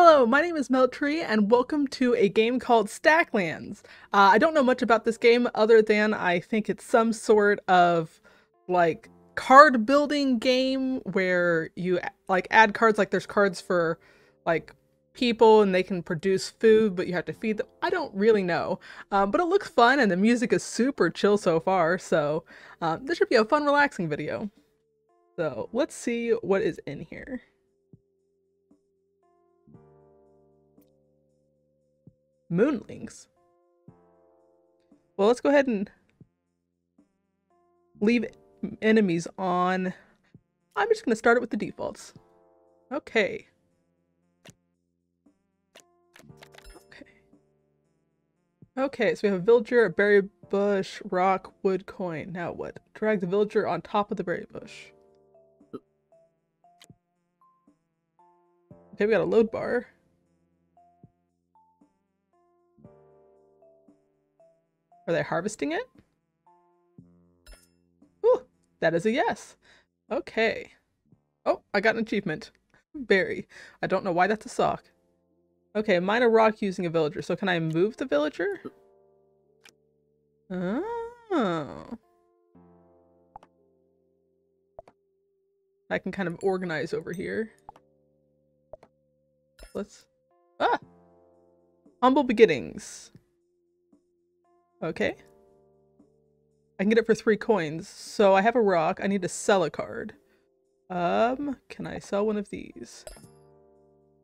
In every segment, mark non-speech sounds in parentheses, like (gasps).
Hello, my name is Melatree, and welcome to a game called Stacklands. Uh, I don't know much about this game other than I think it's some sort of like card building game where you like add cards. Like there's cards for like people and they can produce food, but you have to feed them. I don't really know, um, but it looks fun and the music is super chill so far. So um, this should be a fun, relaxing video. So let's see what is in here. Moon length. Well, let's go ahead and leave enemies on. I'm just going to start it with the defaults. Okay. Okay. Okay, so we have a villager, a berry bush, rock, wood, coin. Now what? Drag the villager on top of the berry bush. Okay, we got a load bar. Are they harvesting it? Ooh, that is a yes. Okay. Oh, I got an achievement. Berry. I don't know why that's a sock. Okay, mine a rock using a villager. So can I move the villager? Oh. I can kind of organize over here. Let's... Ah! Humble beginnings. Okay. I can get it for three coins. So I have a rock. I need to sell a card. Um, can I sell one of these?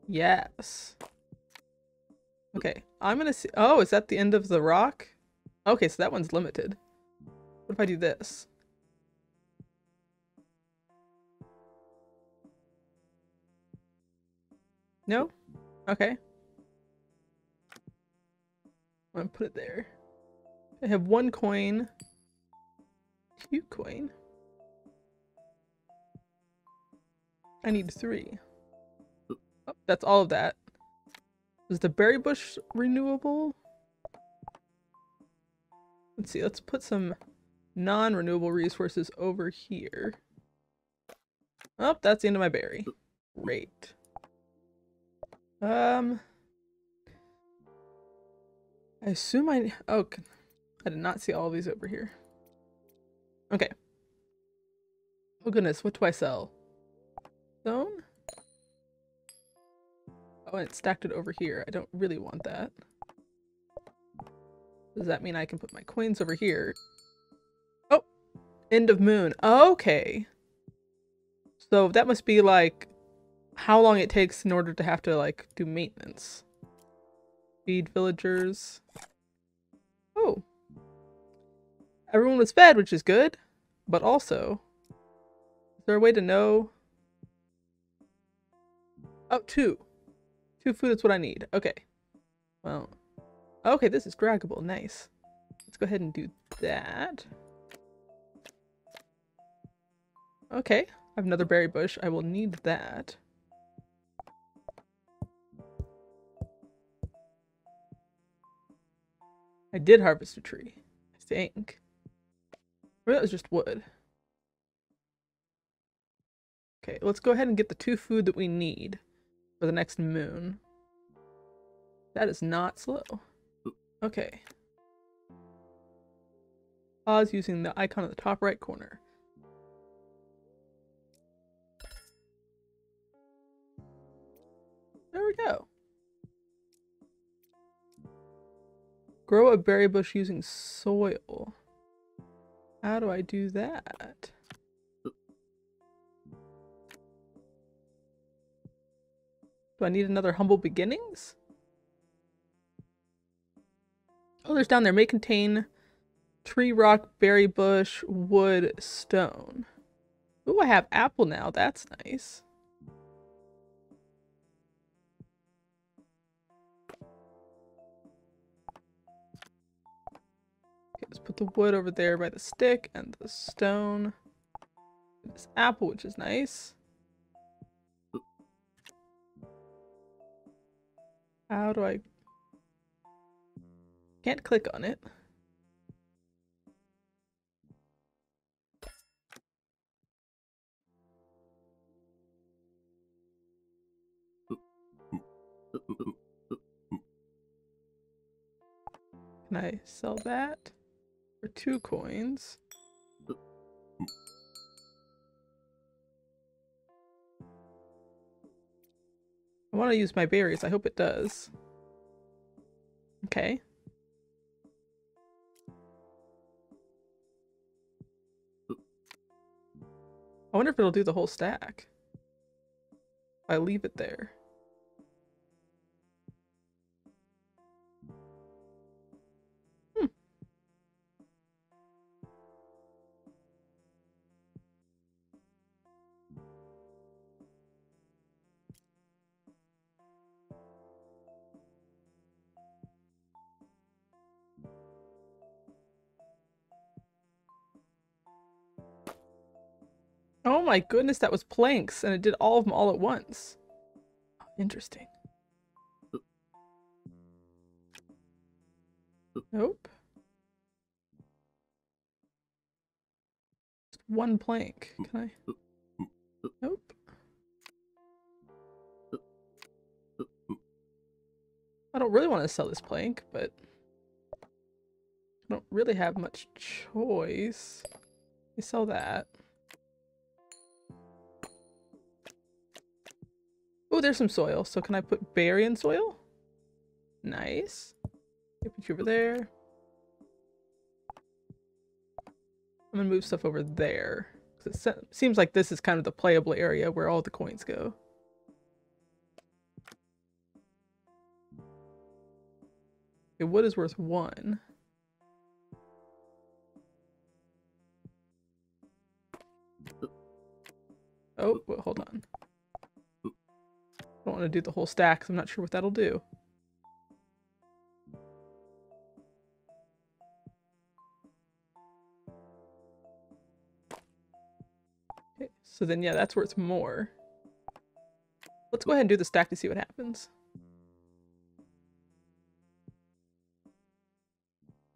Yes. Okay, I'm gonna see- oh, is that the end of the rock? Okay, so that one's limited. What if I do this? No? Okay. I'm gonna put it there. I have one coin. Two coin. I need three. Oh, that's all of that. Is the berry bush renewable? Let's see, let's put some non-renewable resources over here. Oh, that's the end of my berry. Great. Um, I assume I, oh, I did not see all these over here. Okay. Oh goodness, what do I sell? Stone? Oh, and it stacked it over here. I don't really want that. Does that mean I can put my coins over here? Oh! End of moon. Okay. So that must be like how long it takes in order to have to like do maintenance. Feed villagers. Oh. Everyone was fed, which is good. But also, is there a way to know? Oh, two. Two food is what I need. Okay. Well, okay, this is draggable. Nice. Let's go ahead and do that. Okay, I have another berry bush. I will need that. I did harvest a tree, I think. Or that was just wood. Okay, let's go ahead and get the two food that we need for the next moon. That is not slow. Okay. Pause using the icon at the top right corner. There we go. Grow a berry bush using soil. How do I do that? Do I need another humble beginnings? Oh, there's down there. May contain tree, rock, berry bush, wood, stone. Ooh, I have apple now. That's nice. Let's put the wood over there by the stick and the stone. This apple, which is nice. How do I... Can't click on it. Can I sell that for two coins? I want to use my berries. I hope it does. Okay. I wonder if it'll do the whole stack. I leave it there. Oh my goodness, that was planks, and it did all of them all at once. Interesting. Nope. Just one plank. Can I? Nope. I don't really want to sell this plank, but I don't really have much choice. We sell that. Oh, there's some soil. So can I put berry in soil? Nice. Put you over there. I'm gonna move stuff over there. It se seems like this is kind of the playable area where all the coins go. Okay, wood is worth one. Oh, well, hold on. I don't want to do the whole stack because I'm not sure what that'll do. Okay, so then yeah, that's worth more. Let's go ahead and do the stack to see what happens.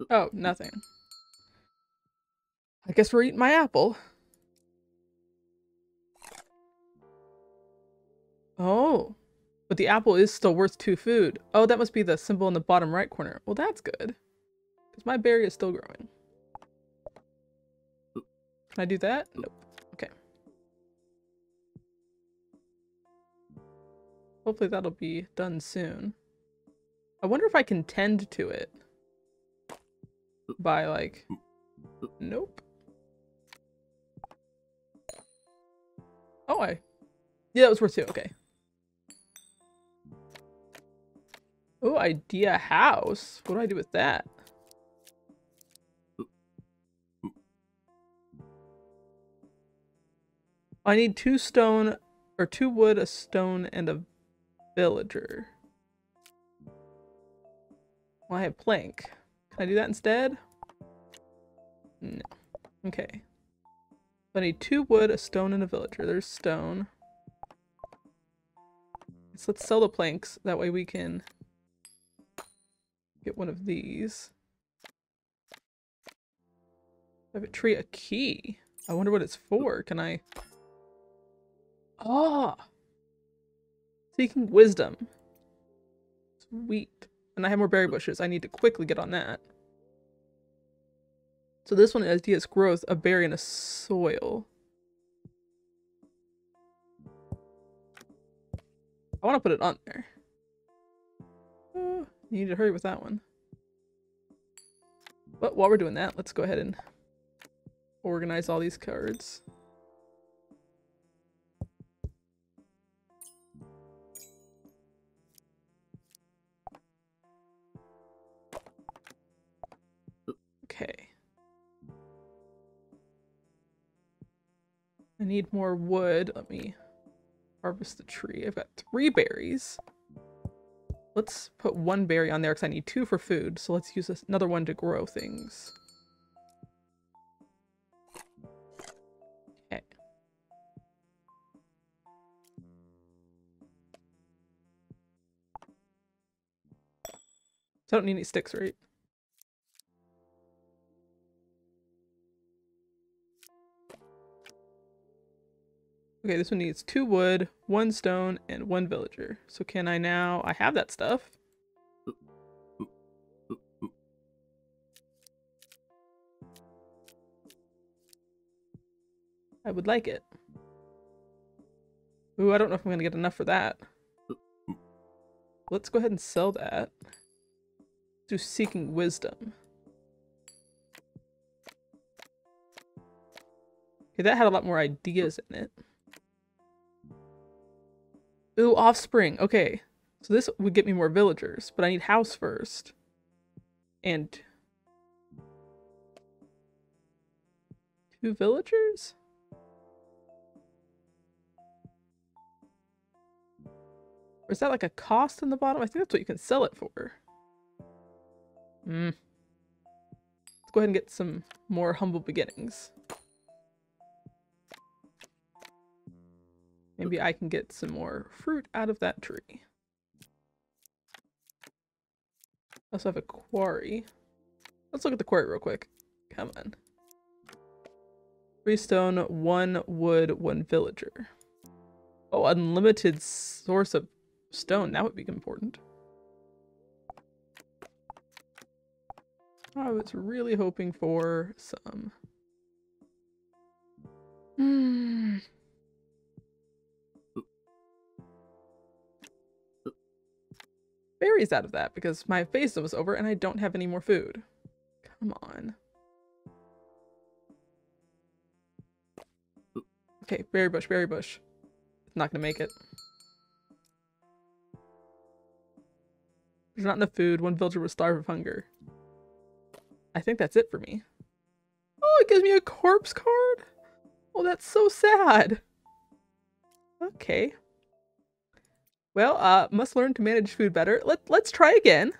Oh, nothing. I guess we're eating my apple. Oh. But the apple is still worth two food. Oh, that must be the symbol in the bottom right corner. Well, that's good. Because my berry is still growing. Can I do that? Nope. Okay. Hopefully that'll be done soon. I wonder if I can tend to it. By, like... Nope. Oh, I... Yeah, that was worth two. Okay. Oh, idea house. What do I do with that? I need two stone, or two wood, a stone, and a villager. Well, I have plank. Can I do that instead? No. Okay. I need two wood, a stone, and a villager. There's stone. So let's sell the planks. That way we can Get one of these. I have a tree, a key. I wonder what it's for. Can I... Ah! Seeking wisdom. Sweet. And I have more berry bushes. I need to quickly get on that. So this one is its growth, a berry in a soil. I want to put it on there. Uh, you need to hurry with that one. But while we're doing that, let's go ahead and organize all these cards. Okay. I need more wood. Let me harvest the tree. I've got three berries. Let's put one berry on there because I need two for food. So let's use another one to grow things. Okay. So I don't need any sticks, right? Okay, this one needs two wood, one stone, and one villager. So can I now... I have that stuff. I would like it. Ooh, I don't know if I'm going to get enough for that. Let's go ahead and sell that. Do Seeking Wisdom. Okay, that had a lot more ideas in it. Ooh, offspring. Okay. So this would get me more villagers, but I need house first. And two villagers? Or is that like a cost in the bottom? I think that's what you can sell it for. Hmm. Let's go ahead and get some more humble beginnings. Maybe I can get some more fruit out of that tree. I also have a quarry. Let's look at the quarry real quick. Come on. Three stone, one wood, one villager. Oh, unlimited source of stone. That would be important. I was really hoping for some... Hmm. Berries out of that because my phase was over and I don't have any more food. Come on. Okay, berry bush, berry bush. It's not gonna make it. There's not enough food. One villager will starve of hunger. I think that's it for me. Oh, it gives me a corpse card? Oh, that's so sad. Okay. Well, uh, must learn to manage food better. Let, let's try again.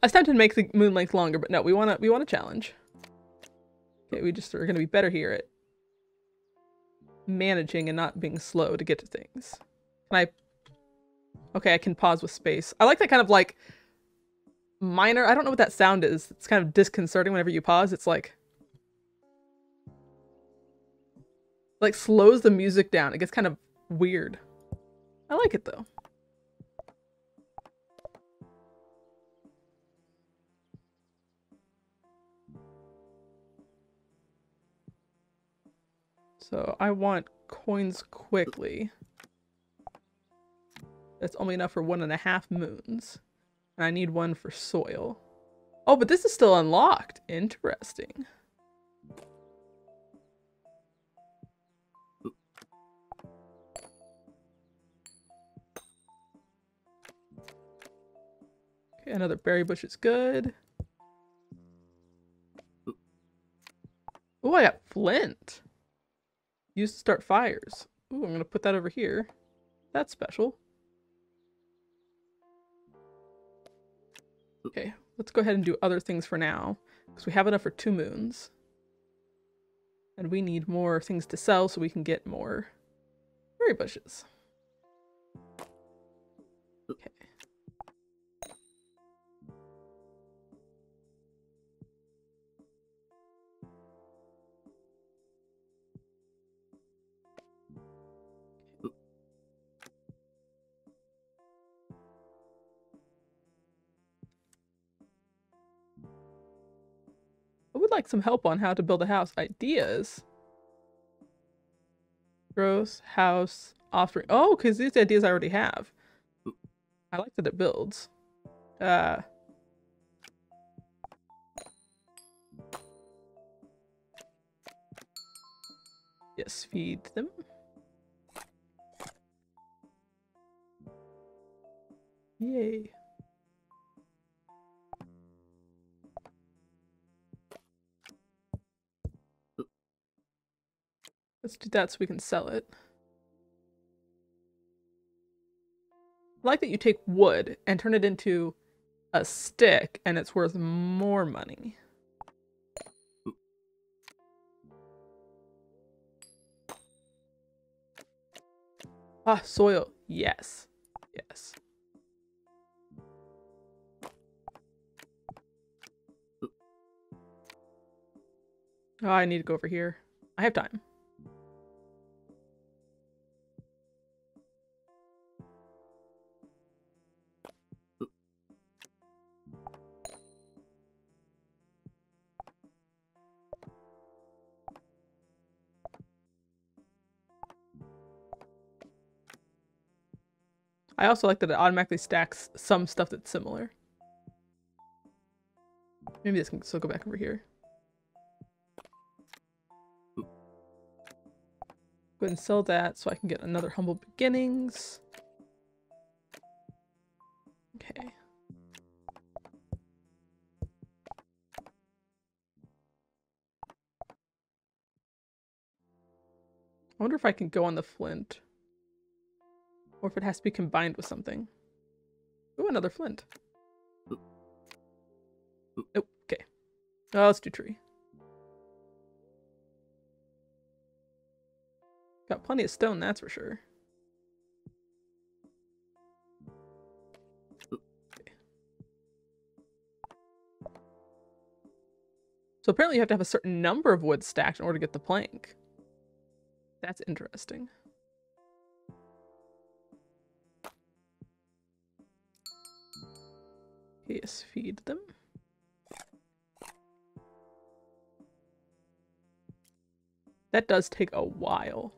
I was to make the moon length longer, but no, we want to we want a challenge. Okay, we just are going to be better here at managing and not being slow to get to things. Can I... Okay, I can pause with space. I like that kind of like minor... I don't know what that sound is. It's kind of disconcerting whenever you pause. It's like... like slows the music down. It gets kind of weird. I like it though. So I want coins quickly. That's only enough for one and a half moons. And I need one for soil. Oh, but this is still unlocked. Interesting. Okay, another berry bush is good. Oh, I got flint. Used to start fires. Ooh, I'm to put that over here. That's special. Okay, let's go ahead and do other things for now. Because we have enough for two moons. And we need more things to sell so we can get more berry bushes. Okay. Like some help on how to build a house. Ideas. Gross, house, offspring. Oh, because these ideas I already have. I like that it builds. Uh... Yes, feed them. Yay. Let's do that so we can sell it. I like that you take wood and turn it into a stick and it's worth more money. Ah, soil. Yes. Yes. Oh, I need to go over here. I have time. I also like that it automatically stacks some stuff that's similar. Maybe this can still go back over here. Go ahead and sell that so I can get another Humble Beginnings. Okay. I wonder if I can go on the flint. Or if it has to be combined with something. Ooh, another flint. Okay. Oh, let's do tree. Got plenty of stone, that's for sure. So apparently you have to have a certain number of wood stacked in order to get the plank. That's interesting. Feed them. That does take a while.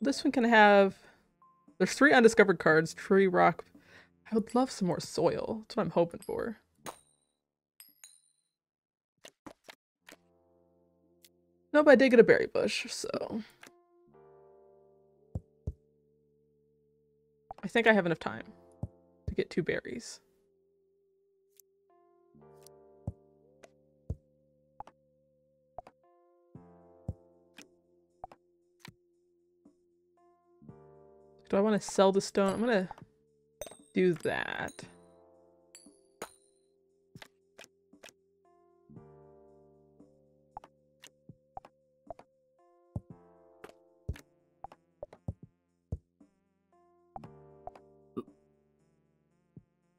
This one can have... There's three undiscovered cards. Tree, rock, I would love some more soil. That's what I'm hoping for. No, but I did get a berry bush, so... I think I have enough time to get two berries. Do I want to sell the stone? I'm gonna do that.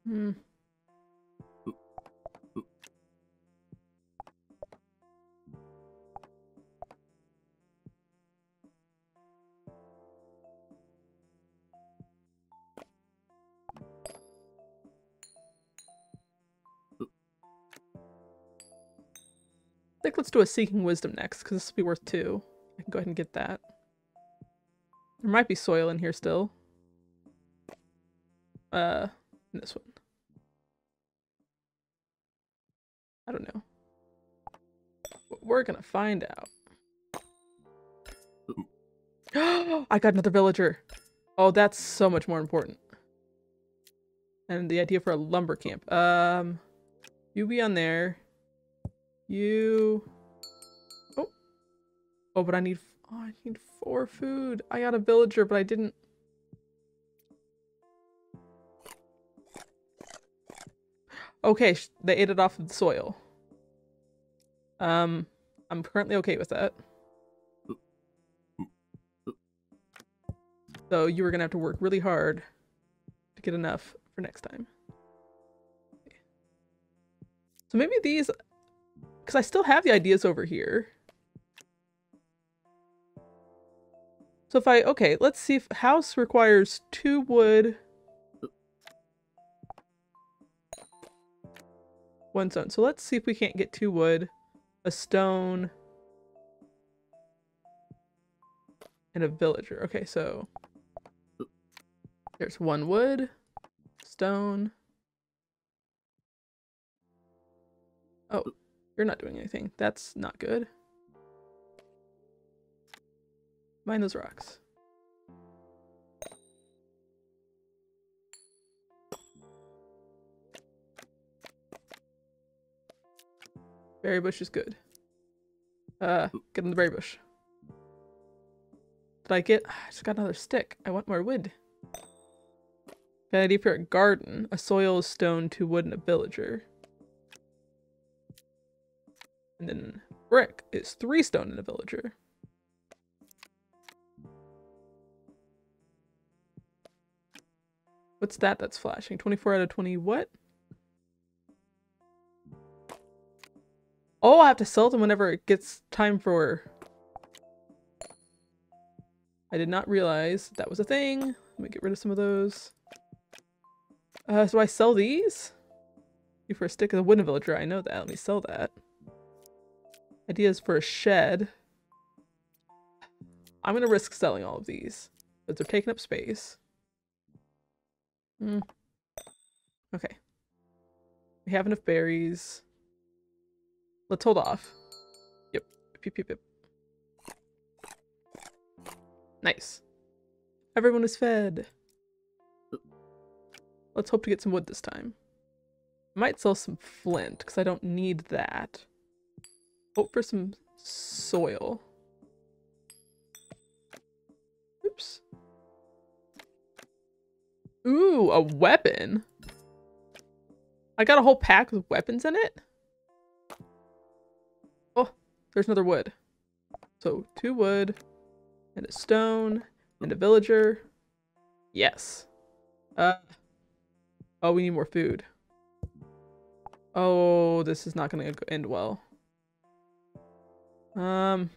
Hmm. Think let's do a Seeking Wisdom next, because this will be worth two. I can go ahead and get that. There might be soil in here still. Uh, this one. I don't know. But we're gonna find out. Oh (gasps) I got another villager. Oh, that's so much more important. And the idea for a lumber camp. Um, you be on there. You. Oh. Oh, but I need. Oh, I need four food. I got a villager, but I didn't. Okay, they ate it off of the soil. Um, I'm currently okay with that. So you were gonna have to work really hard to get enough for next time. So maybe these because I still have the ideas over here. So if I, okay, let's see if house requires two wood. One stone. So let's see if we can't get two wood, a stone, and a villager. Okay, so there's one wood, stone. Oh, you're not doing anything. That's not good. Mind those rocks. Berry bush is good. Uh, get in the berry bush. Did I get? I just got another stick. I want more wood. Got a garden. A soil, stone, two wood, and a villager. And then brick is three stone in a villager. What's that that's flashing? 24 out of 20 what? Oh, I have to sell them whenever it gets time for... I did not realize that was a thing. Let me get rid of some of those. Uh, so I sell these? You for a stick of the wooden villager, I know that. Let me sell that. Ideas for a shed. I'm gonna risk selling all of these. Because they're taking up space. Hmm. Okay. We have enough berries. Let's hold off. Yep. Yep, yep, yep. Nice. Everyone is fed. Let's hope to get some wood this time. Might sell some flint, because I don't need that. Hope for some soil. Oops. Ooh, a weapon. I got a whole pack with weapons in it? Oh, there's another wood. So two wood and a stone and a villager. Yes. Uh. Oh, we need more food. Oh, this is not going to end well. Um.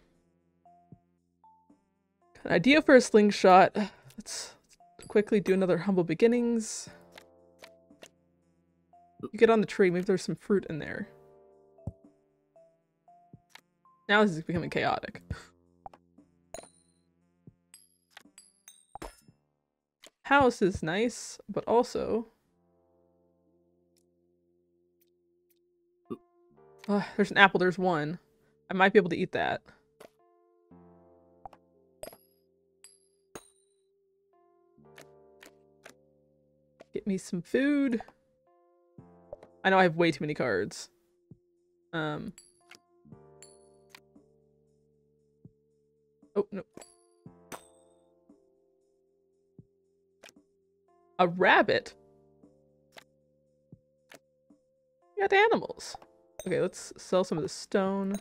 an Idea for a slingshot. Let's quickly do another humble beginnings. You get on the tree, maybe there's some fruit in there. Now this is becoming chaotic. House is nice, but also... Uh, there's an apple, there's one. I might be able to eat that. Get me some food. I know I have way too many cards. Um. Oh, no. A rabbit? You got animals. Okay, let's sell some of the stone.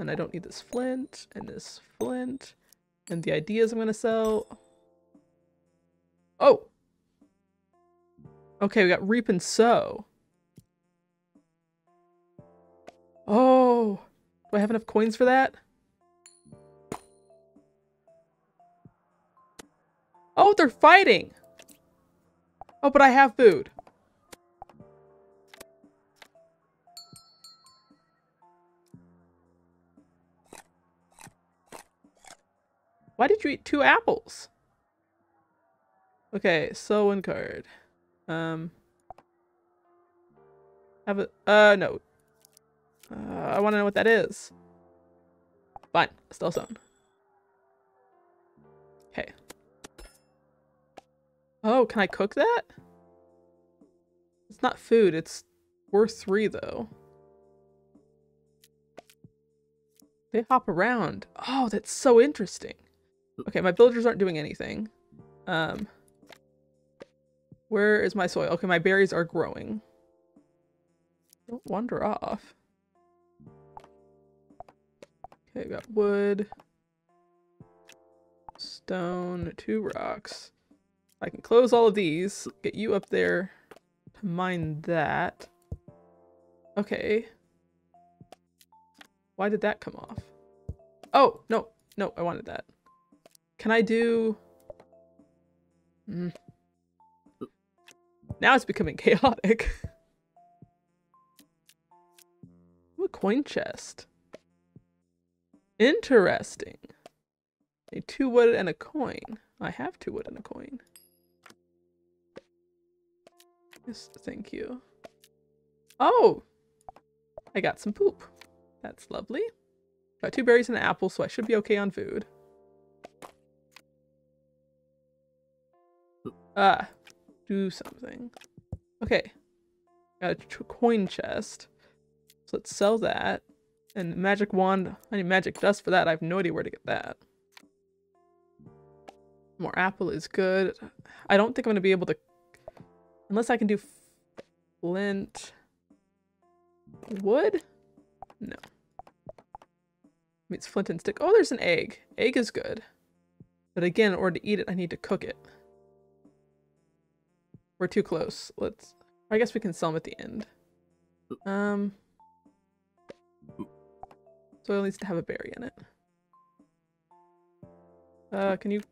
And I don't need this flint, and this flint, and the ideas I'm gonna sell. Oh! Okay, we got reap and sow. Oh, do I have enough coins for that? Oh, they're fighting. Oh, but I have food. Why did you eat two apples? Okay, so one card. Um, have a, uh, no. Uh, I want to know what that is. Fine, still zone. Okay. Oh, can I cook that? It's not food, it's worth three though. They hop around. Oh, that's so interesting. Okay, my villagers aren't doing anything. Um, where is my soil? Okay, my berries are growing. Don't wander off. Okay, we got wood. Stone, two rocks. I can close all of these, get you up there to mine that. Okay. Why did that come off? Oh, no, no, I wanted that. Can I do... Mm. Now it's becoming (laughs) chaotic. a coin chest. Interesting. A two wood and a coin. I have two wood and a coin. Yes, thank you. Oh! I got some poop. That's lovely. Got two berries and an apple, so I should be okay on food. Ah, do something. Okay. Got a coin chest. So let's sell that. And magic wand, I need magic dust for that. I have no idea where to get that. More apple is good. I don't think I'm going to be able to... Unless I can do flint... Wood? No. Meets flint and stick. Oh, there's an egg. Egg is good. But again, in order to eat it, I need to cook it. We're too close. Let's... I guess we can sell them at the end. Um... Soil needs to have a berry in it. Uh, can you...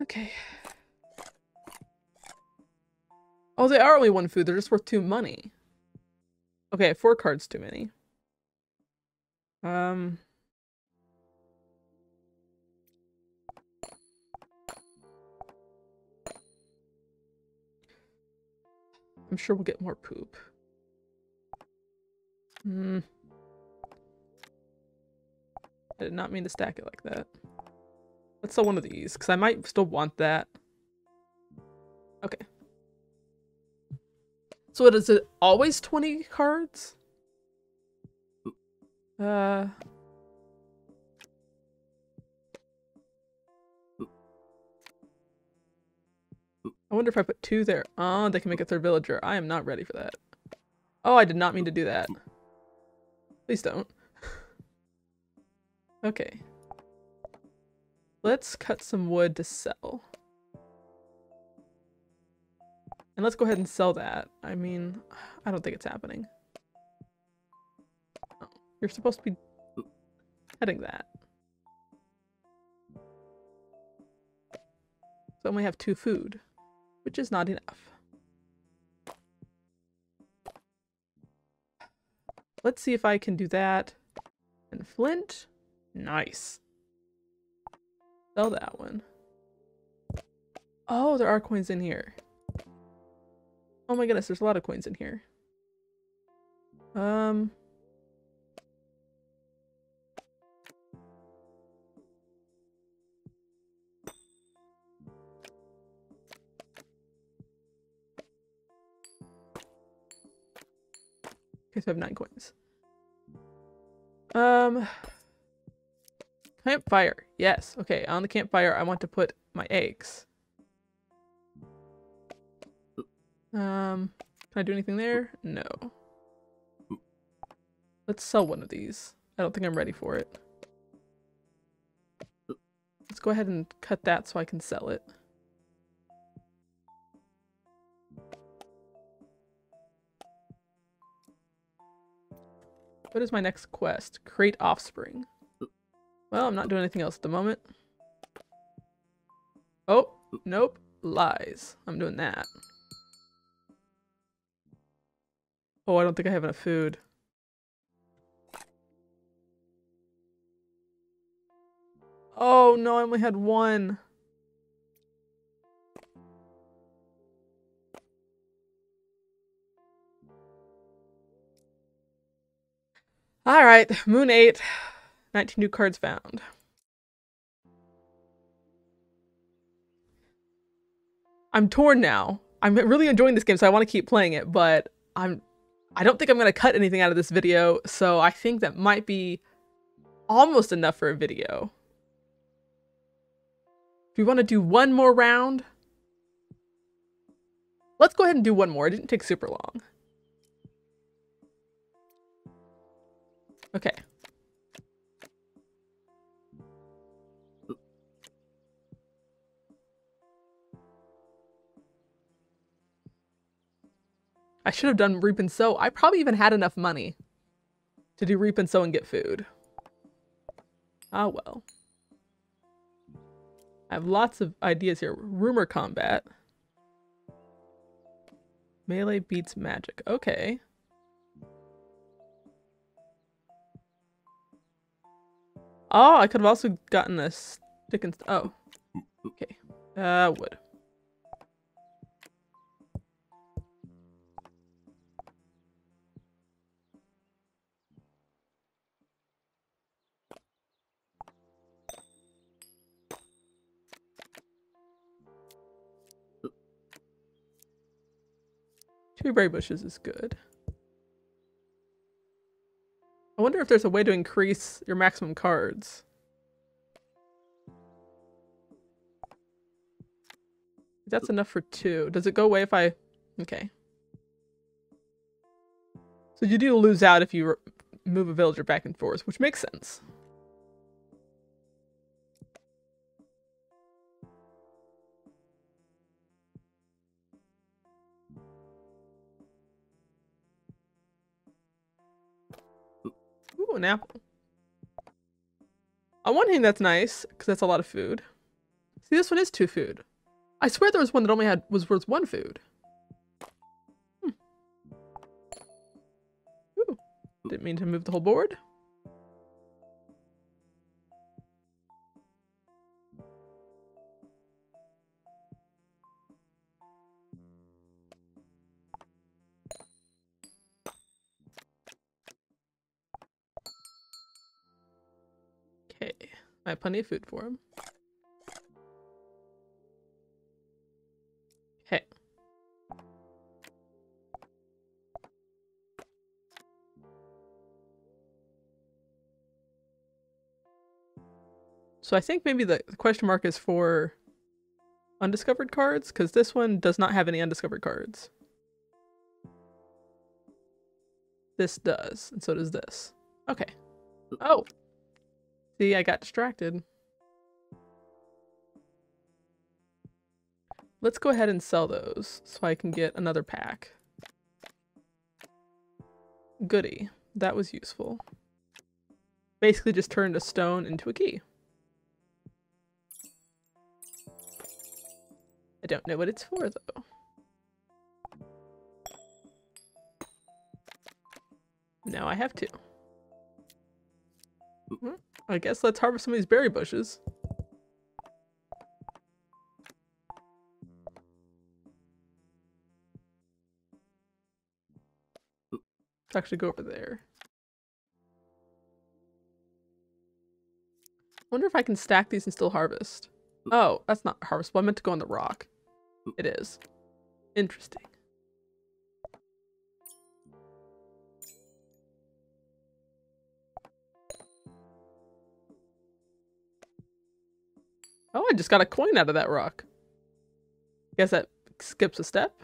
Okay. Oh, they are only one food. They're just worth two money. Okay, four cards too many. Um... I'm sure we'll get more poop. Hmm. I did not mean to stack it like that. Let's sell one of these, because I might still want that. Okay. So what is it? Always 20 cards? Uh... I wonder if I put two there. Oh, they can make a third villager. I am not ready for that. Oh, I did not mean to do that. Please don't. (laughs) okay. Let's cut some wood to sell. And let's go ahead and sell that. I mean, I don't think it's happening. Oh, you're supposed to be cutting that. So I only have two food which is not enough. Let's see if I can do that. And flint. Nice. Sell that one. Oh, there are coins in here. Oh my goodness, there's a lot of coins in here. Um... So I have nine coins. Um, campfire. Yes. Okay, on the campfire, I want to put my eggs. Um, can I do anything there? No. Let's sell one of these. I don't think I'm ready for it. Let's go ahead and cut that so I can sell it. What is my next quest? Create offspring. Well, I'm not doing anything else at the moment. Oh, nope. Lies. I'm doing that. Oh, I don't think I have enough food. Oh no, I only had one. All right, Moon 8, 19 new cards found. I'm torn now. I'm really enjoying this game, so I want to keep playing it, but I'm I don't think I'm going to cut anything out of this video, so I think that might be almost enough for a video. Do we want to do one more round? Let's go ahead and do one more. It didn't take super long. Okay. I should have done reap and sow. I probably even had enough money to do reap and sow and get food. Ah, well. I have lots of ideas here. Rumor combat. Melee beats magic. Okay. Oh, I could have also gotten a stick and... Oh. Okay. Uh, wood. Two berry bushes is good. I wonder if there's a way to increase your maximum cards. That's enough for two. Does it go away if I... Okay. So you do lose out if you move a villager back and forth, which makes sense. Ooh, an apple. On one hand, that's nice, because that's a lot of food. See, this one is two food. I swear there was one that only had was worth one food. Hmm. Ooh. Didn't mean to move the whole board. I have plenty of food for him. Okay. So I think maybe the question mark is for undiscovered cards, because this one does not have any undiscovered cards. This does, and so does this. Okay. Oh. See, I got distracted. Let's go ahead and sell those so I can get another pack. Goody. That was useful. Basically just turned a stone into a key. I don't know what it's for though. Now I have two. Hmm, I guess let's harvest some of these berry bushes. Let's actually go over there. wonder if I can stack these and still harvest. Oh, that's not harvestable. I meant to go on the rock. It is. Interesting. Oh, I just got a coin out of that rock. Guess that skips a step.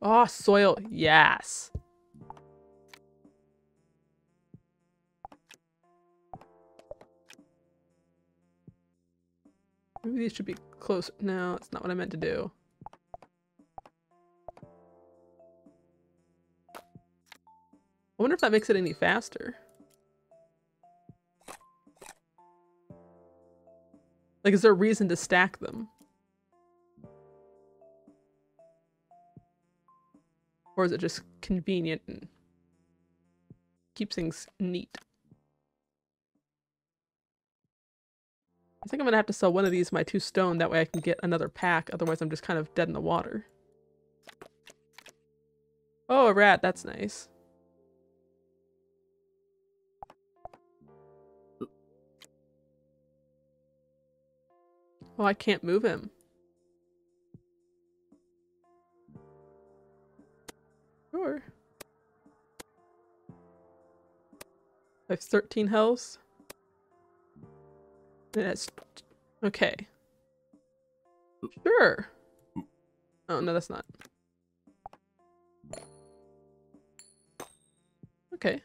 Oh, soil. Yes. Maybe these should be close. No, that's not what I meant to do. I wonder if that makes it any faster. Like, is there a reason to stack them? Or is it just convenient and keeps things neat? I think I'm gonna have to sell one of these my two stone, that way I can get another pack, otherwise I'm just kind of dead in the water. Oh, a rat, that's nice. Oh, I can't move him. Sure. I have 13 health. It's okay. Sure. Oh no, that's not. Okay.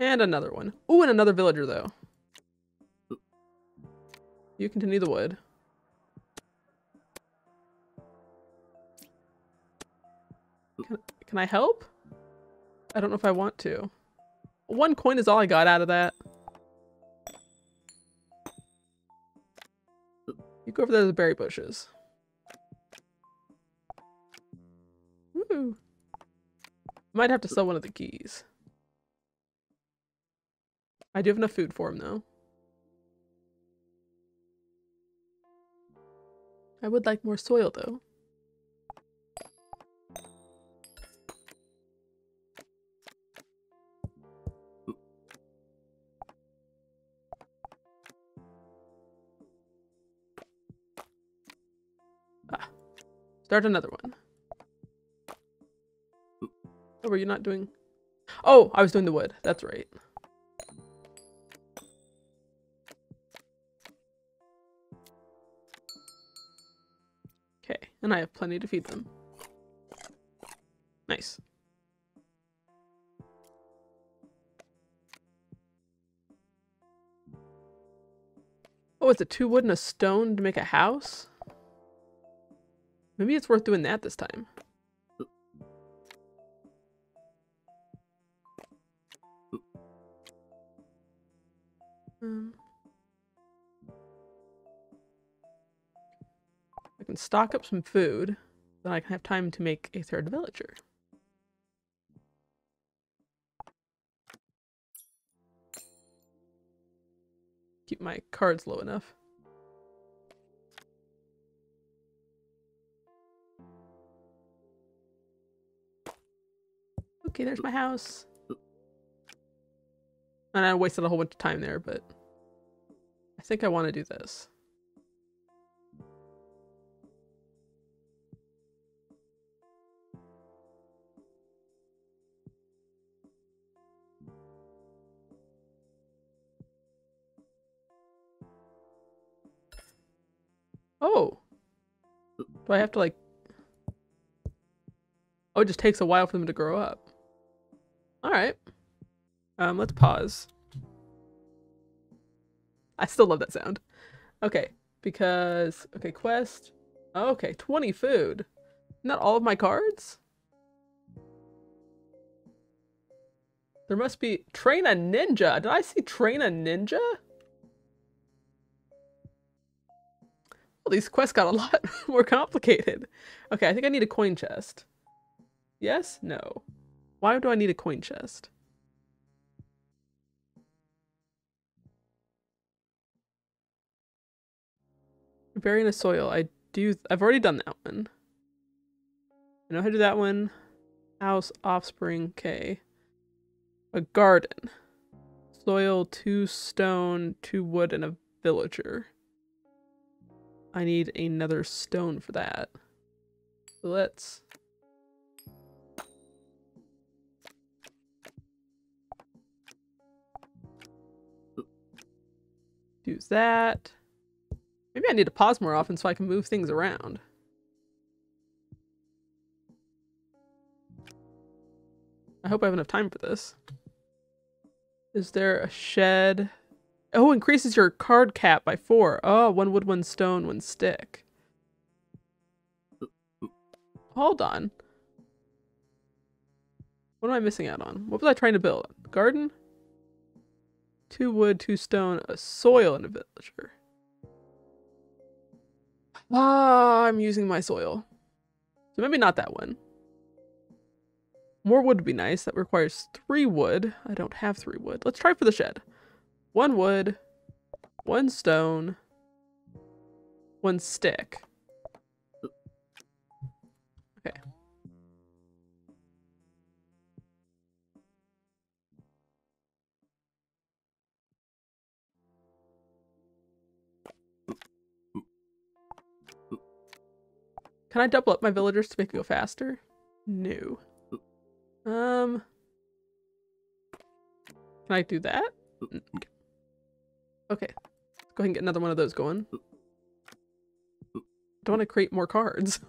And another one. Ooh, and another villager though. You continue the wood. Can, can I help? I don't know if I want to. One coin is all I got out of that. You go over there to the berry bushes. Woo! Might have to sell one of the keys. I do have enough food for him though. I would like more soil though. Ah. Start another one. Oh, were you not doing? Oh, I was doing the wood. That's right. And I have plenty to feed them. Nice. Oh, it's a two wood and a stone to make a house? Maybe it's worth doing that this time. Um, can stock up some food, then I can have time to make a third villager. Keep my cards low enough. Okay, there's my house. And I wasted a whole bunch of time there, but I think I want to do this. Oh. Do I have to like... Oh, it just takes a while for them to grow up. Alright. Um, let's pause. I still love that sound. Okay, because... Okay, quest. Okay, 20 food. Not all of my cards? There must be... Train a ninja! Did I see train a ninja? Well, these quests got a lot (laughs) more complicated. Okay, I think I need a coin chest. Yes? No. Why do I need a coin chest? Burying a soil. I do. I've already done that one. I know how to do that one. House, offspring, K. A garden. Soil, two stone, two wood, and a villager. I need another stone for that. Let's... Do that. Maybe I need to pause more often so I can move things around. I hope I have enough time for this. Is there a shed? Oh, increases your card cap by four. Oh, one wood, one stone, one stick. Hold on. What am I missing out on? What was I trying to build? Garden? Two wood, two stone, a soil, and a villager. Ah, I'm using my soil. So maybe not that one. More wood would be nice. That requires three wood. I don't have three wood. Let's try for the shed. One wood, one stone, one stick. Okay. Can I double up my villagers to make it go faster? No. Um. Can I do that? Okay. Let's go ahead and get another one of those going. I don't want to create more cards.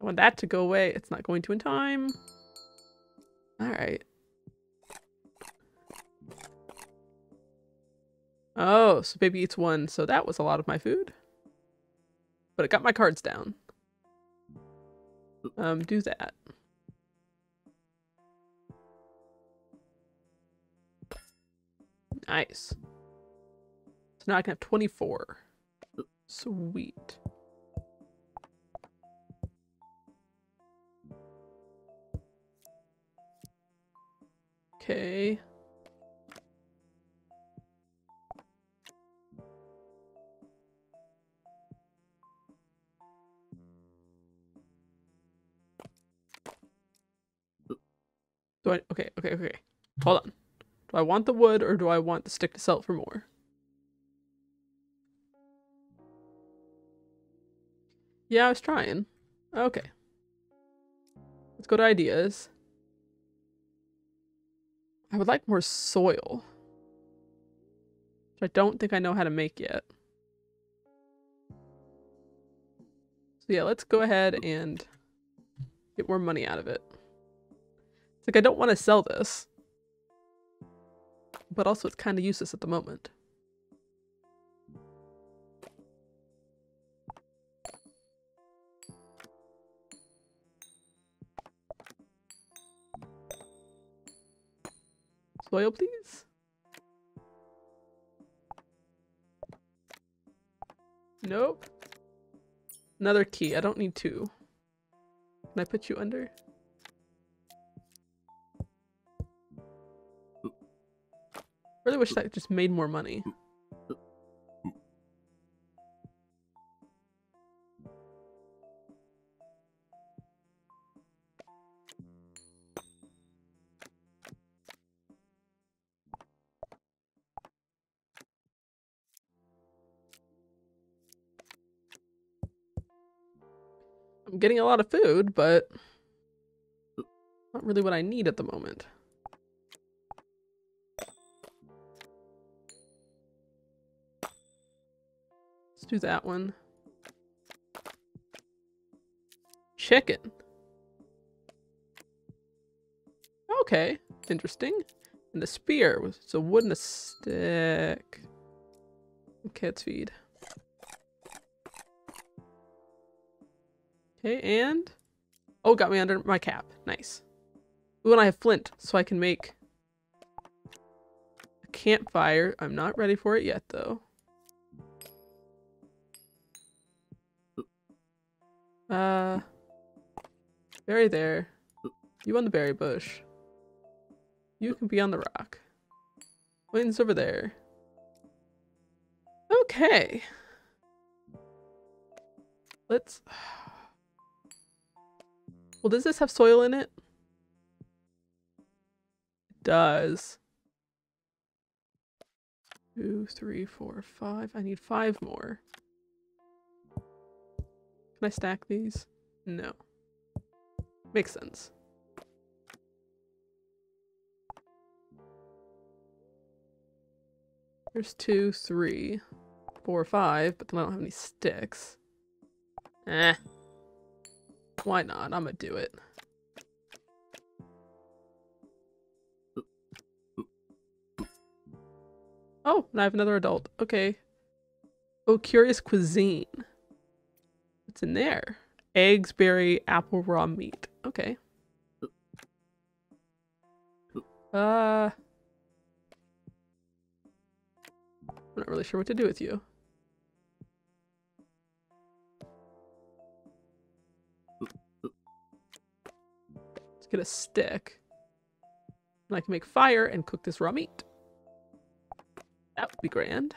I want that to go away. It's not going to in time. Alright. Oh, so baby eats one. So that was a lot of my food. But it got my cards down. Um, do that. Nice. So now I can have 24. Sweet. Okay. Do I, okay, okay, okay. Hold on. Do I want the wood or do I want the stick to sell for more? Yeah, I was trying. Okay. Let's go to ideas. I would like more soil. Which I don't think I know how to make yet. So yeah, let's go ahead and get more money out of it. It's like I don't want to sell this. But also it's kind of useless at the moment. Soil, please. Nope. Another key. I don't need two. Can I put you under? Really wish that just made more money. I'm getting a lot of food, but not really what I need at the moment. Do that one. Chicken. Okay, interesting. And the spear was it's a wood and a stick. Let's feed. Okay, and... Oh, got me under my cap. Nice. Ooh, and I have flint, so I can make a campfire. I'm not ready for it yet, though. Uh... Berry there. You on the berry bush. You can be on the rock. Wayne's over there. Okay. Let's... (sighs) Well, does this have soil in it? It does. Two, three, four, five. I need five more. Can I stack these? No. Makes sense. There's two, three, four, five, but then I don't have any sticks. Eh. Why not? I'm gonna do it. Oh, and I have another adult. Okay. Oh, curious cuisine. What's in there? Eggs, berry, apple, raw meat. Okay. Uh... I'm not really sure what to do with you. Let's get a stick. And I can make fire and cook this raw meat. That would be grand.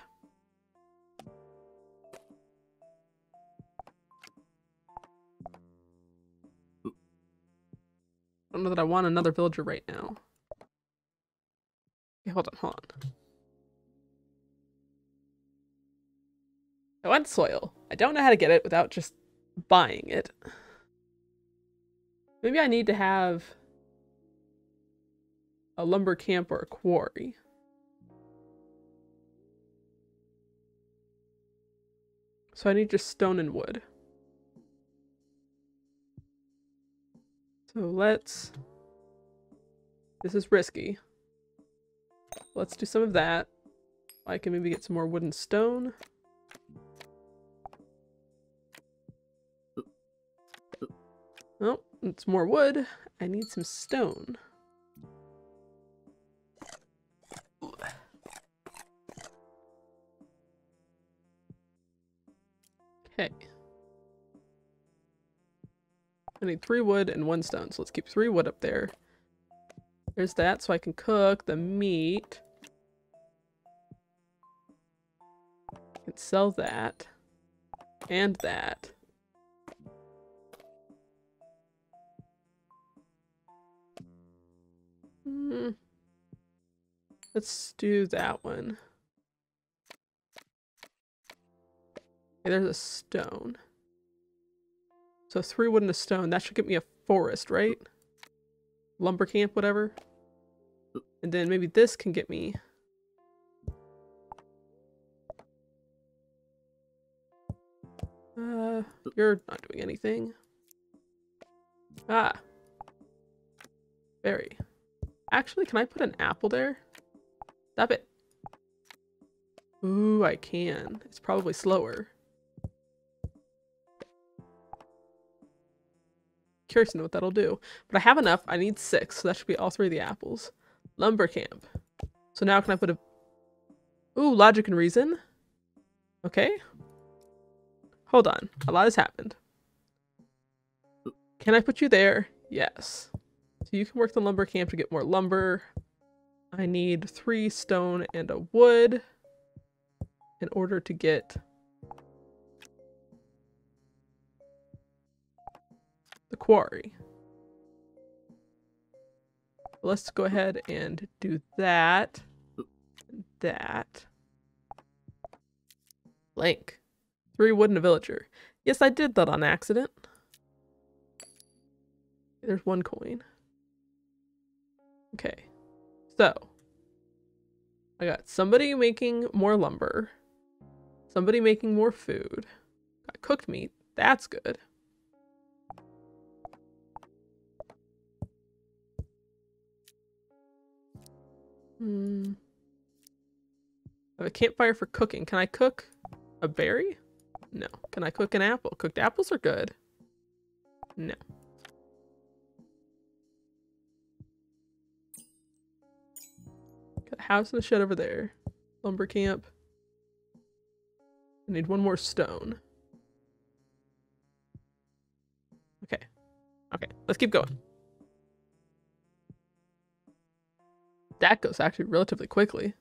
Don't know that I want another villager right now. Okay, hold on, hold on. I want soil. I don't know how to get it without just buying it. Maybe I need to have a lumber camp or a quarry. So I need just stone and wood. So let's... This is risky. Let's do some of that. I can maybe get some more wood and stone. Oh, it's more wood. I need some stone. I need three wood and one stone, so let's keep three wood up there. There's that, so I can cook the meat. Can sell that. And that. Hmm. Let's do that one. Okay, there's a stone. So three wood and a stone. That should get me a forest, right? Lumber camp, whatever. And then maybe this can get me... Uh, you're not doing anything. Ah. Berry. Actually, can I put an apple there? Stop it. Ooh, I can. It's probably slower. Curious to know what that'll do. But I have enough. I need six, so that should be all three of the apples. Lumber camp. So now can I put a... Ooh, logic and reason. Okay. Hold on. A lot has happened. Can I put you there? Yes. So you can work the lumber camp to get more lumber. I need three stone and a wood in order to get the quarry. Let's go ahead and do that. That. Blank. Three wood and a villager. Yes, I did that on accident. There's one coin. Okay. So. I got somebody making more lumber. Somebody making more food. Got cooked meat. That's good. Hmm. I have a campfire for cooking. Can I cook a berry? No. Can I cook an apple? Cooked apples are good. No. Got a house and a shed over there. Lumber camp. I need one more stone. Okay. Okay, let's keep going. That goes actually relatively quickly.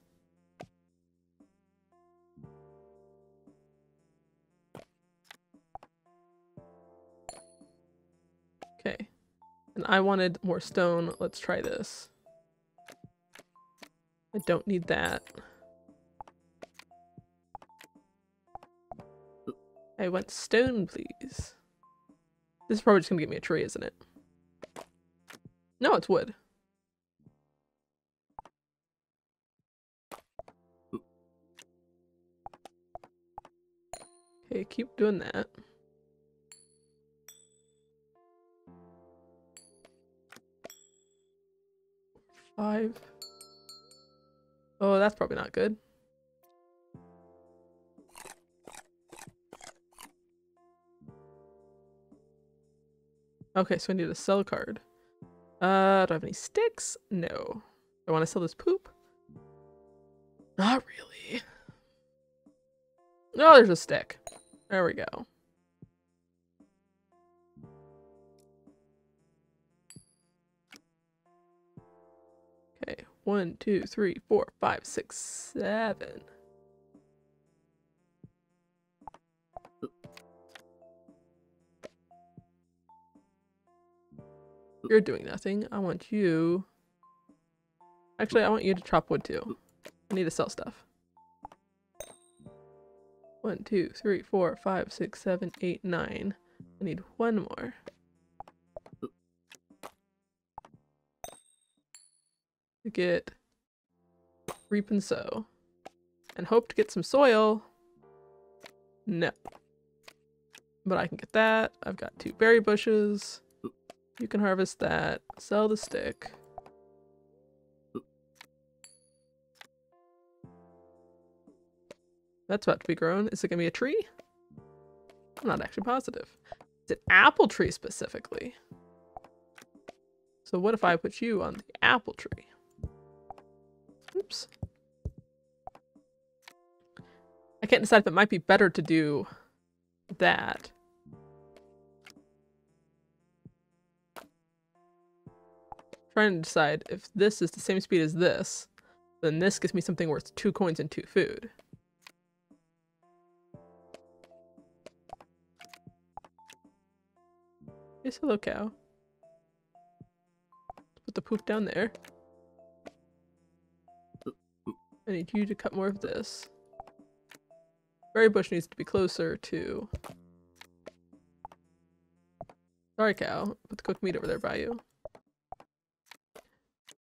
Okay. And I wanted more stone. Let's try this. I don't need that. I want stone, please. This is probably just gonna get me a tree, isn't it? No, it's wood. Okay, keep doing that. Five. Oh, that's probably not good. Okay, so I need a sell card. Uh, do I have any sticks? No. I want to sell this poop? Not really. Oh, there's a stick. There we go. Okay, one, two, three, four, five, six, seven. You're doing nothing. I want you... Actually, I want you to chop wood too. I need to sell stuff. One, two, three, four, five, six, seven, eight, nine. I need one more. To get reap and sow. And hope to get some soil. No. But I can get that. I've got two berry bushes. You can harvest that. Sell the stick. That's about to be grown. Is it going to be a tree? I'm not actually positive. It's an apple tree specifically. So what if I put you on the apple tree? Oops. I can't decide if it might be better to do that. trying to decide if this is the same speed as this, then this gives me something worth two coins and two food. Yes, hello cow. Put the poop down there. I need you to cut more of this. Berry bush needs to be closer to... Sorry cow, put the cooked meat over there by you.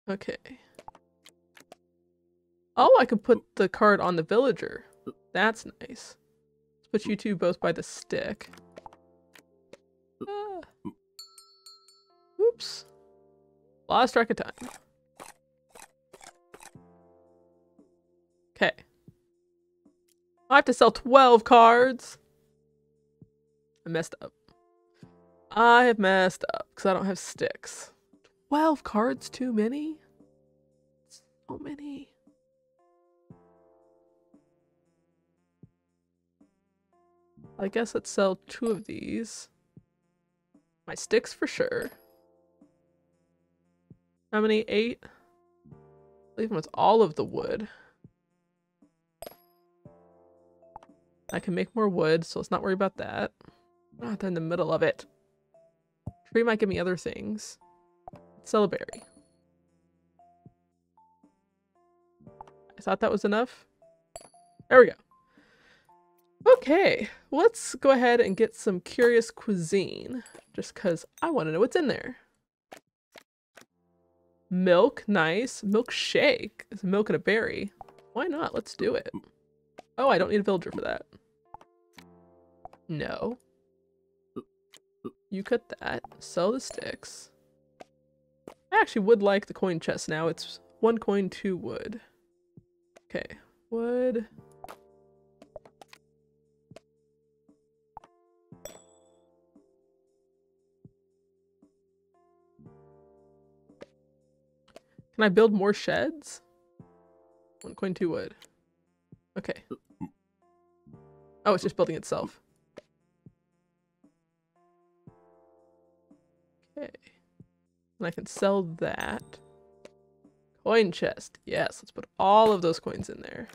Okay. Oh, I could put the card on the villager. That's nice. Let's put you two both by the stick. Ah. Oops. Lost track of time. Okay. I have to sell 12 cards. I messed up. I have messed up because I don't have sticks. 12 cards too many? So many. I guess let's sell two of these. My sticks for sure. How many? Eight? Leave them with all of the wood. I can make more wood, so let's not worry about that. Oh, they're in the middle of it. Tree might give me other things. Sell a berry. I thought that was enough. There we go. Okay, let's go ahead and get some curious cuisine. Just because I want to know what's in there. Milk, nice. Milkshake. It's milk and a berry. Why not? Let's do it. Oh, I don't need a villager for that. No. You cut that. Sell the sticks. I actually would like the coin chest now. It's one coin, two wood. Okay. Wood. Can I build more sheds? One coin, two wood. Okay. Oh, it's just building itself. Okay. And I can sell that. Coin chest. Yes, let's put all of those coins in there.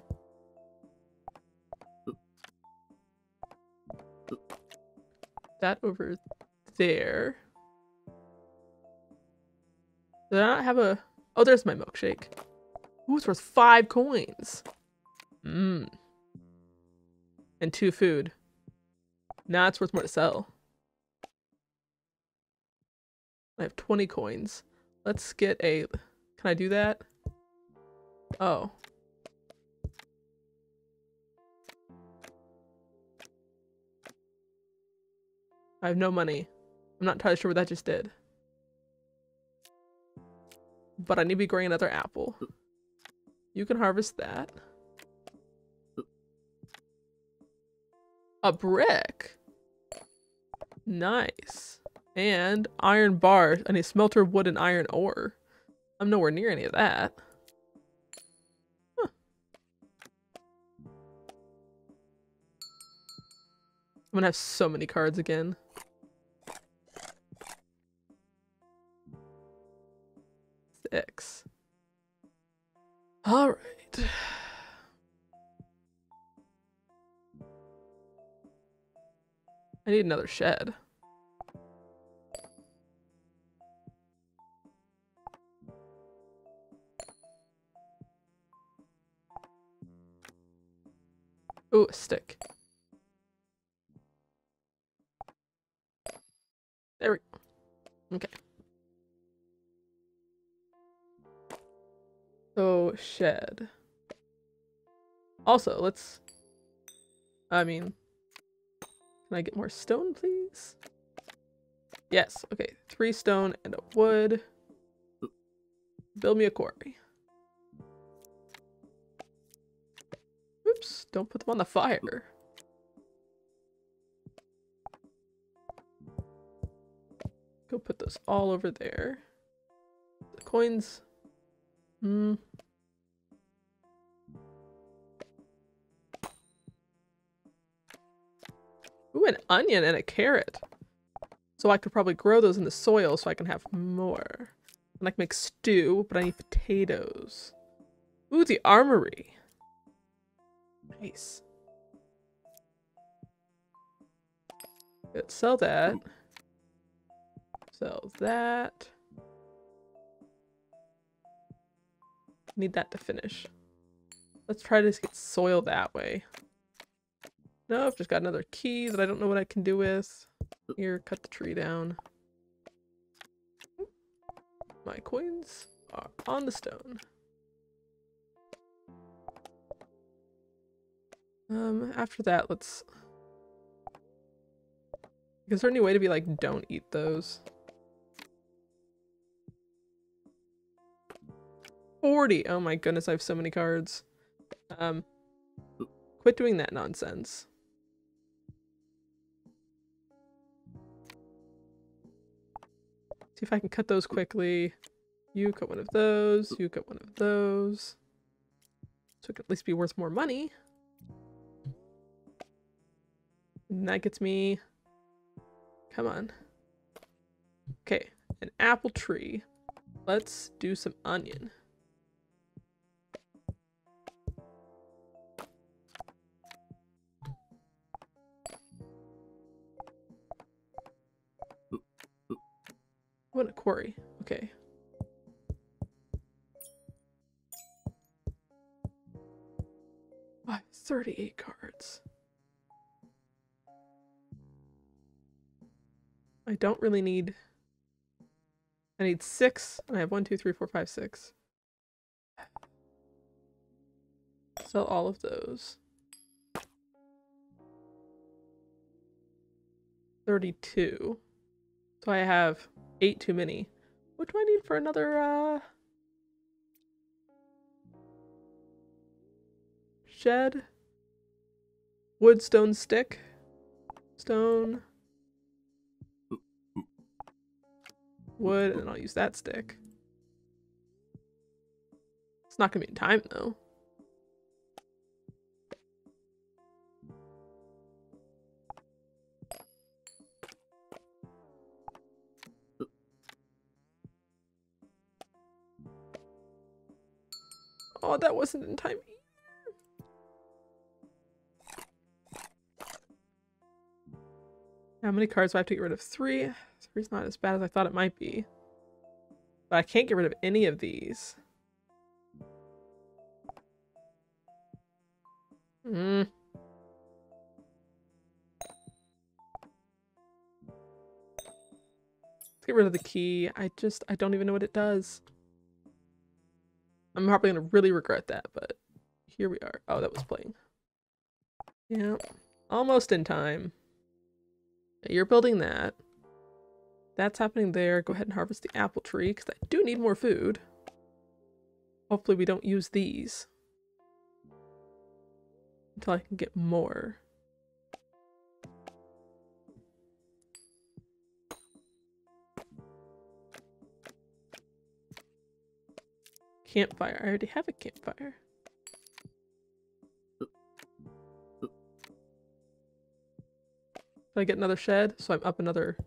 That over there. Did I not have a... Oh, there's my milkshake. Ooh, it's worth five coins. Mmm. And two food. Now it's worth more to sell. I have 20 coins. Let's get a... Can I do that? Oh. I have no money. I'm not entirely sure what that just did. But I need to be growing another apple. You can harvest that. A brick. Nice. And iron bars. I need smelter wood and iron ore. I'm nowhere near any of that. I'm gonna have so many cards again. Six. All right. I need another shed. Ooh, a stick. There we go. Okay. So, shed. Also, let's... I mean... Can I get more stone, please? Yes. Okay. Three stone and a wood. Build me a quarry. Oops, don't put them on the fire. Go put those all over there. The coins. Hmm. Ooh, an onion and a carrot. So I could probably grow those in the soil so I can have more. And I can make stew, but I need potatoes. Ooh, the armory. Nice. Let's sell that. Sell that. Need that to finish. Let's try to get soil that way. No, I've just got another key that I don't know what I can do with. Here, cut the tree down. My coins are on the stone. Um, after that, let's Is there any way to be like, don't eat those? 40. Oh my goodness, I have so many cards. Um, quit doing that nonsense. See if I can cut those quickly. You cut one of those. You cut one of those. So it could at least be worth more money. And that gets me... Come on. Okay, an apple tree. Let's do some onion. Quarry. Okay. Have 38 cards. I don't really need... I need six, and I have one, two, three, four, five, six. Sell all of those. 32. So I have eight too many. What do I need for another, uh... Shed? Wood, stone, stick? Stone. Wood, and I'll use that stick. It's not gonna be in time, though. Oh, that wasn't in time. How many cards do I have to get rid of? Three. Three's not as bad as I thought it might be. But I can't get rid of any of these. Hmm. Let's get rid of the key. I just, I don't even know what it does. I'm probably to really regret that, but here we are. Oh, that was playing. Yeah, almost in time. You're building that. That's happening there. Go ahead and harvest the apple tree, because I do need more food. Hopefully we don't use these. Until I can get more. Campfire. I already have a campfire. I get another shed? So I'm up another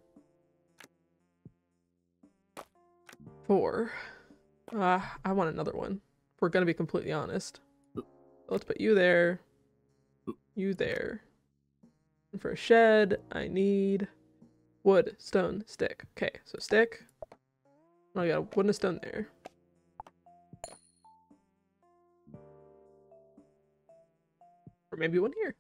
four. Uh, I want another one. If we're gonna be completely honest. Let's put you there. You there. And for a shed, I need wood, stone, stick. Okay, so stick. I got a wood and stone there. Maybe one here.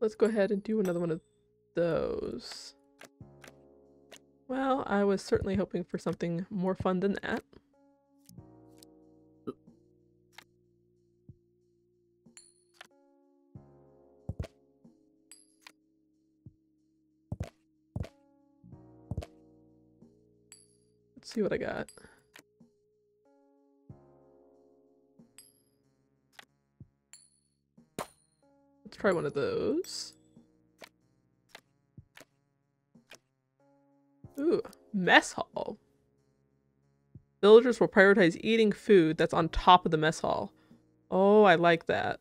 Let's go ahead and do another one of those. Well, I was certainly hoping for something more fun than that. Let's see what I got. Try one of those. Ooh, mess hall. Villagers will prioritize eating food that's on top of the mess hall. Oh, I like that.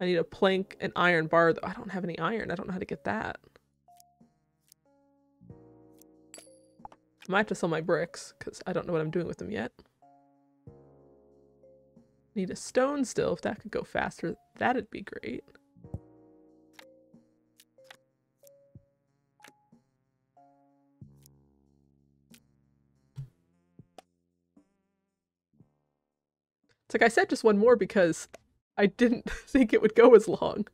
I need a plank and iron bar, though. I don't have any iron. I don't know how to get that. I might have to sell my bricks, because I don't know what I'm doing with them yet. Need a stone still. If that could go faster, that'd be great. It's like I said just one more because I didn't (laughs) think it would go as long.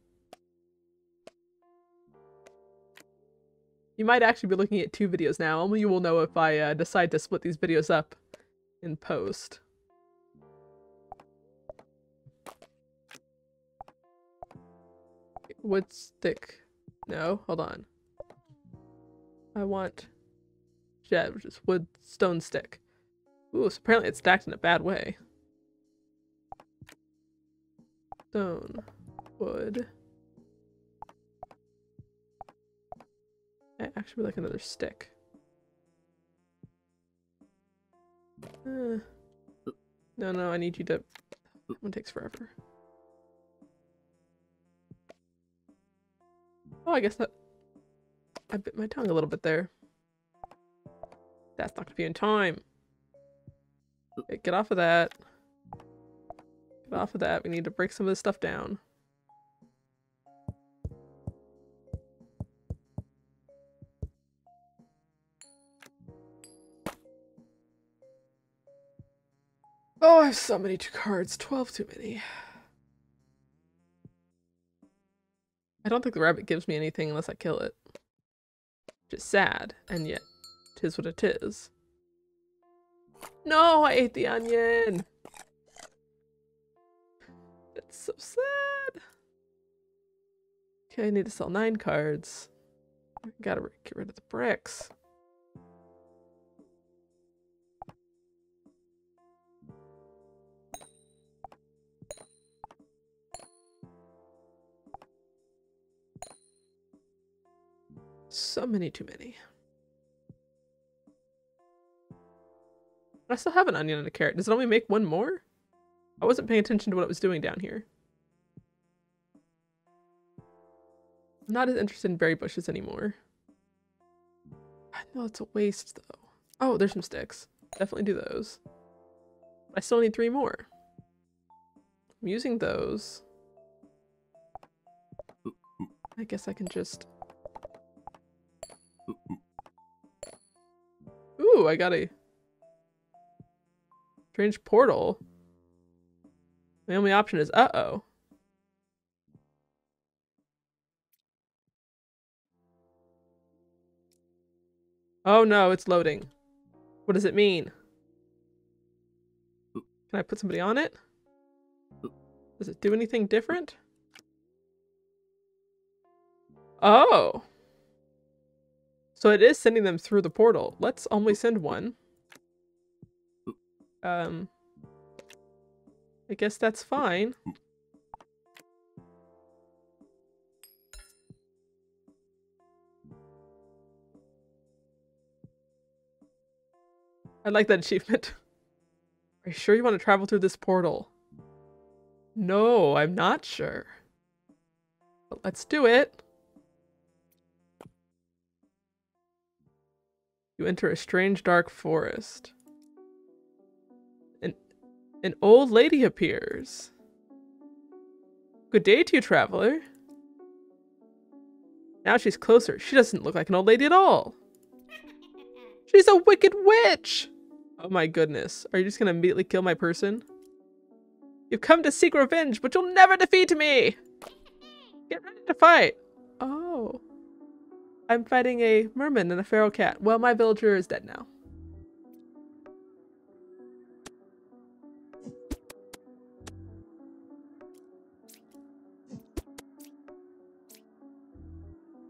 You might actually be looking at two videos now. Only you will know if I uh, decide to split these videos up in post. Wood stick. No, hold on. I want yeah, is wood stone stick. Ooh, so apparently it's stacked in a bad way. Stone, wood. I actually would like another stick. Uh, no, no, I need you to. One takes forever. Oh, I guess that. I bit my tongue a little bit there. That's not gonna be in time. Okay, get off of that. Get off of that. We need to break some of this stuff down. Oh, I have so many cards. 12 too many. I don't think the rabbit gives me anything unless I kill it. Which is sad, and yet, tis what it is. No, I ate the onion! That's so sad. Okay, I need to sell nine cards. Gotta get rid of the bricks. So many too many. I still have an onion and a carrot. Does it only make one more? I wasn't paying attention to what it was doing down here. I'm not as interested in berry bushes anymore. I know it's a waste though. Oh, there's some sticks. Definitely do those. I still need three more. I'm using those. I guess I can just Ooh, I got a strange portal. The only option is uh-oh. Oh no, it's loading. What does it mean? Can I put somebody on it? Does it do anything different? Oh. So it is sending them through the portal. Let's only send one. Um, I guess that's fine. I like that achievement. (laughs) Are you sure you want to travel through this portal? No, I'm not sure. But let's do it. You enter a strange dark forest. An, an old lady appears. Good day to you, traveler. Now she's closer. She doesn't look like an old lady at all. (laughs) She's a wicked witch! Oh my goodness. Are you just gonna immediately kill my person? You've come to seek revenge, but you'll never defeat me! (laughs) Get ready to fight! Oh. I'm fighting a merman and a feral cat. Well, my villager is dead now.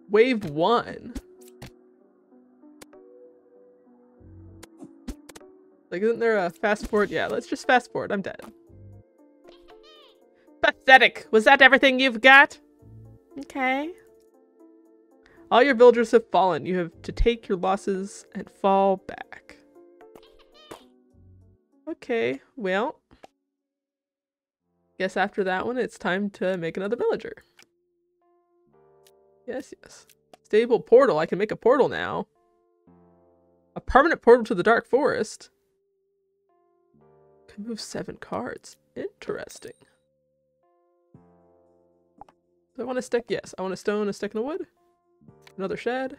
Wave one. Like, isn't there a fast forward? Yeah, let's just fast forward. I'm dead. Pathetic. Was that everything you've got? Okay. All your villagers have fallen. You have to take your losses and fall back. Okay, well. Guess after that one, it's time to make another villager. Yes, yes. Stable portal. I can make a portal now. A permanent portal to the Dark Forest. Can move seven cards. Interesting. Do I want a stick? Yes. I want a stone, a stick, and a wood. Another shed.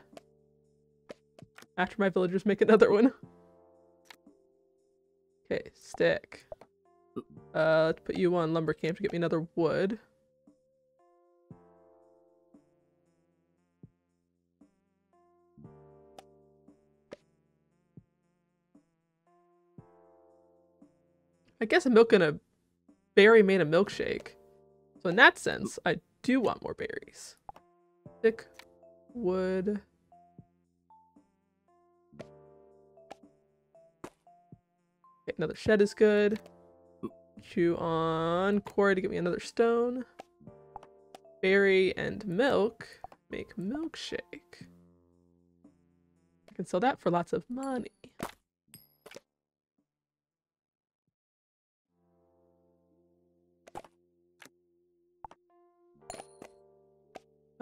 After my villagers make another one. Okay, stick. Uh, let's put you on lumber camp to get me another wood. I guess I'm milking a berry made a milkshake. So in that sense, I do want more berries. Thick wood. Okay, another shed is good. Chew on quarry to get me another stone. Berry and milk make milkshake. I can sell that for lots of money.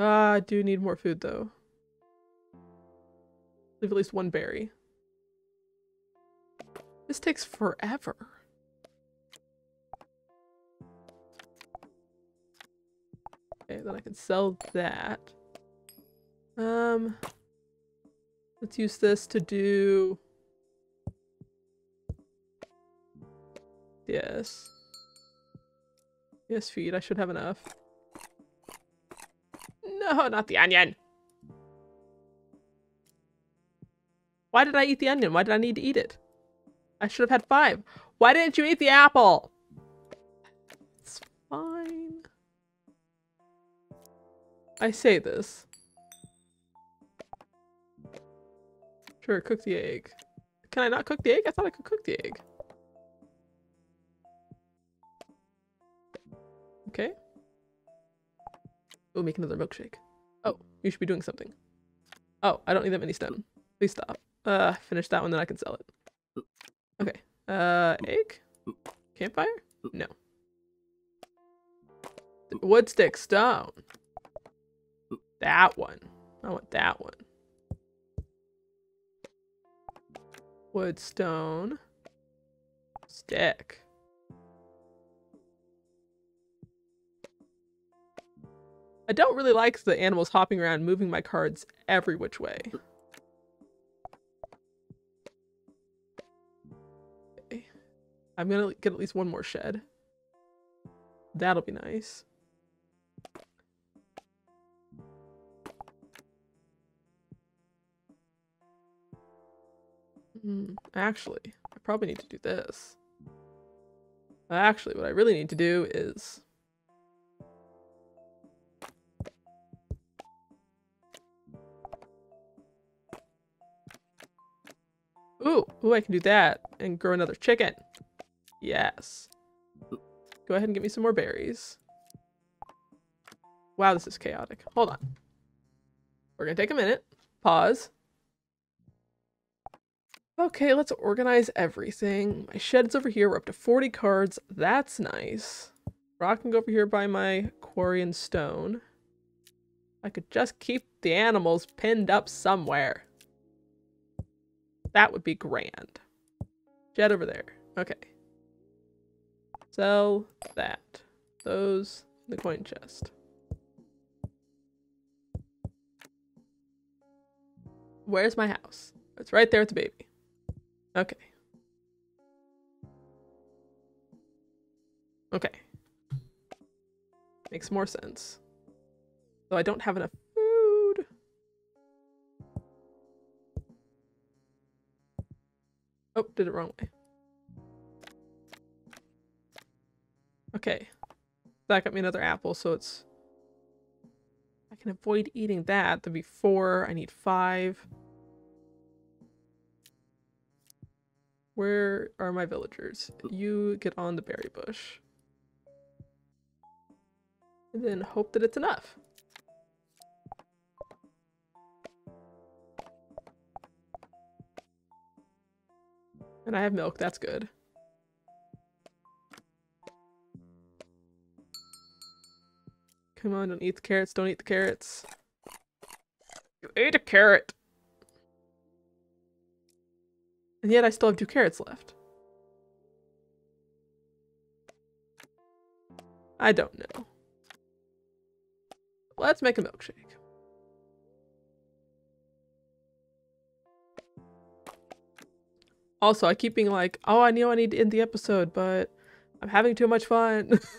Ah, I do need more food though. Leave at least one berry. This takes forever. Okay, then I can sell that. Um, let's use this to do... Yes. Yes, feed. I should have enough. No, (laughs) not the onion. Why did I eat the onion? Why did I need to eat it? I should have had five. Why didn't you eat the apple? It's fine. I say this. Sure, cook the egg. Can I not cook the egg? I thought I could cook the egg. Okay. We'll make another milkshake. Oh, you should be doing something. Oh, I don't need that many stone. Please stop. Uh, finish that one, then I can sell it. Okay. Uh, egg? Campfire? No. Wood stick, stone. That one. I want that one. Wood, stone. Stick. I don't really like the animals hopping around moving my cards every which way. Okay. I'm gonna get at least one more shed. That'll be nice. Mm, actually, I probably need to do this. Actually, what I really need to do is Ooh, ooh, I can do that and grow another chicken. Yes. Go ahead and get me some more berries. Wow, this is chaotic. Hold on. We're gonna take a minute. Pause. Okay, let's organize everything. My shed's over here. We're up to 40 cards. That's nice. Rock can go over here by my quarry and stone. I could just keep the animals pinned up somewhere. That would be grand. Jet over there. Okay. Sell that. Those in the coin chest. Where's my house? It's right there with the baby. Okay. Okay. Makes more sense. Though I don't have enough Oh, did it wrong way. Okay. That got me another apple, so it's... I can avoid eating that. There'd be four. I need five. Where are my villagers? You get on the berry bush. And then hope that it's enough. And I have milk, that's good. Come on, don't eat the carrots, don't eat the carrots. You ate a carrot! And yet I still have two carrots left. I don't know. Let's make a milkshake. Also, I keep being like, oh, I know I need to end the episode, but I'm having too much fun. (laughs)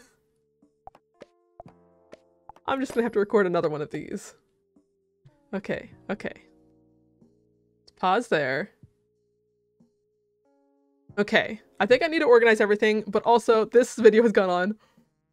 I'm just gonna have to record another one of these. Okay, okay. Let's pause there. Okay, I think I need to organize everything, but also this video has gone on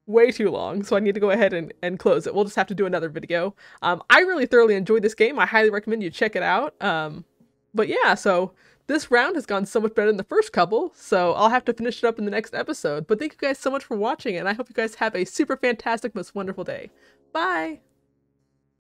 way too long, so I need to go ahead and, and close it. We'll just have to do another video. Um, I really thoroughly enjoyed this game. I highly recommend you check it out. Um, but yeah, so this round has gone so much better than the first couple, so I'll have to finish it up in the next episode. But thank you guys so much for watching, and I hope you guys have a super fantastic, most wonderful day. Bye!